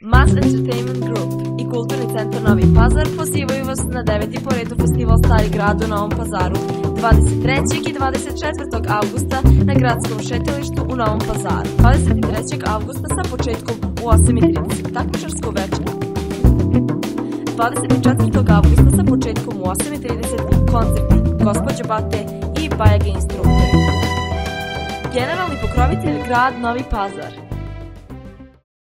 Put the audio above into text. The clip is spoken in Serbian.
Mass Entertainment Group i Kulturni centar Novi Pazar pozivaju vas na deveti po redu festival Stari grad u Novom Pazaru 23. i 24. augusta na gradskom šetilištu u Novom Pazaru. 23. augusta sa početkom u 8.30 takmičarsko večer. 24. augusta sa početkom u 8.30 koncerti Gospodje Bate i Bajage instruktori. Generalni pokrovitelj grad Novi Pazar.